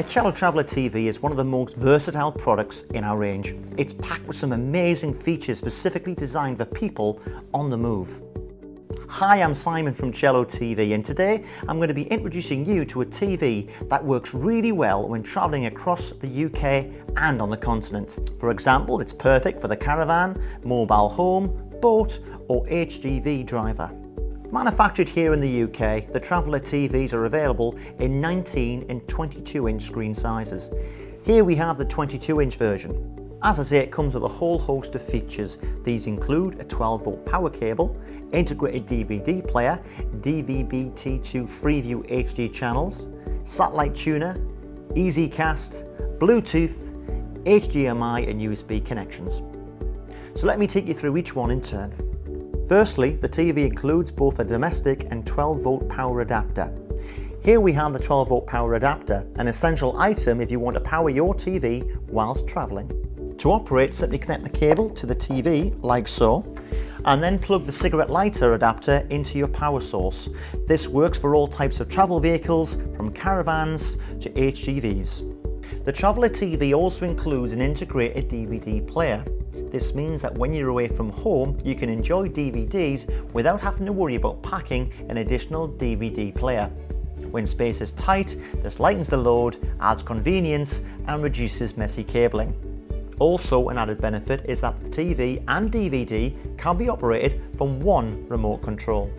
A Cello Traveller TV is one of the most versatile products in our range. It's packed with some amazing features specifically designed for people on the move. Hi, I'm Simon from Cello TV and today I'm going to be introducing you to a TV that works really well when travelling across the UK and on the continent. For example, it's perfect for the caravan, mobile home, boat or HGV driver. Manufactured here in the UK, the Traveller TVs are available in 19 and 22 inch screen sizes. Here we have the 22 inch version. As I say, it comes with a whole host of features. These include a 12 volt power cable, integrated DVD player, DVB-T2 Freeview HD channels, satellite tuner, EasyCast, Bluetooth, HDMI and USB connections. So let me take you through each one in turn. Firstly, the TV includes both a domestic and 12 volt power adapter. Here we have the 12 volt power adapter, an essential item if you want to power your TV whilst travelling. To operate, simply connect the cable to the TV like so, and then plug the cigarette lighter adapter into your power source. This works for all types of travel vehicles, from caravans to HGVs. The Traveller TV also includes an integrated DVD player. This means that when you're away from home, you can enjoy DVDs without having to worry about packing an additional DVD player. When space is tight, this lightens the load, adds convenience and reduces messy cabling. Also an added benefit is that the TV and DVD can be operated from one remote control.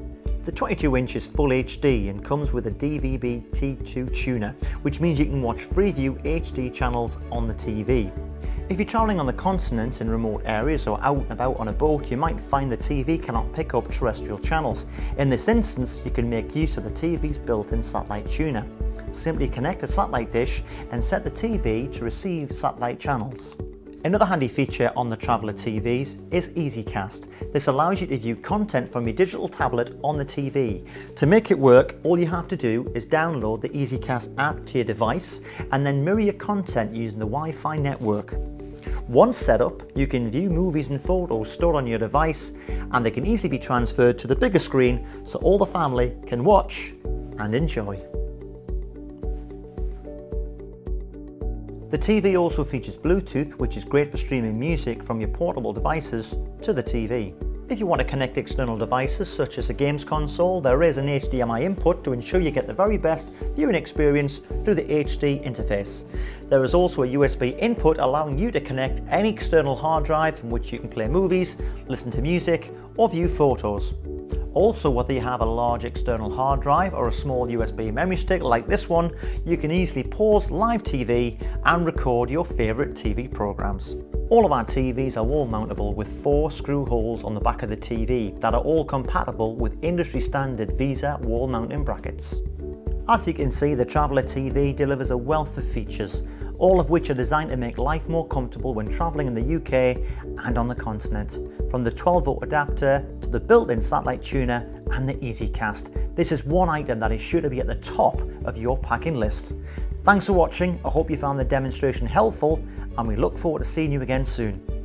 The 22 inch is full HD and comes with a DVB T2 tuner, which means you can watch Freeview HD channels on the TV. If you're travelling on the continent in remote areas or out and about on a boat, you might find the TV cannot pick up terrestrial channels. In this instance, you can make use of the TV's built-in satellite tuner. Simply connect a satellite dish and set the TV to receive satellite channels. Another handy feature on the Traveller TVs is EasyCast. This allows you to view content from your digital tablet on the TV. To make it work, all you have to do is download the EasyCast app to your device and then mirror your content using the Wi-Fi network. Once set up, you can view movies and photos stored on your device and they can easily be transferred to the bigger screen so all the family can watch and enjoy. The TV also features Bluetooth, which is great for streaming music from your portable devices to the TV. If you want to connect external devices such as a games console, there is an HDMI input to ensure you get the very best viewing experience through the HD interface. There is also a USB input allowing you to connect any external hard drive from which you can play movies, listen to music or view photos. Also, whether you have a large external hard drive or a small USB memory stick like this one, you can easily pause live TV and record your favourite TV programmes. All of our TVs are wall mountable with four screw holes on the back of the TV that are all compatible with industry standard VESA wall mounting brackets. As you can see, the Traveller TV delivers a wealth of features all of which are designed to make life more comfortable when travelling in the UK and on the continent. From the 12 volt adapter the built-in satellite tuner and the EasyCast, this is one item that is sure to be at the top of your packing list. Thanks for watching, I hope you found the demonstration helpful and we look forward to seeing you again soon.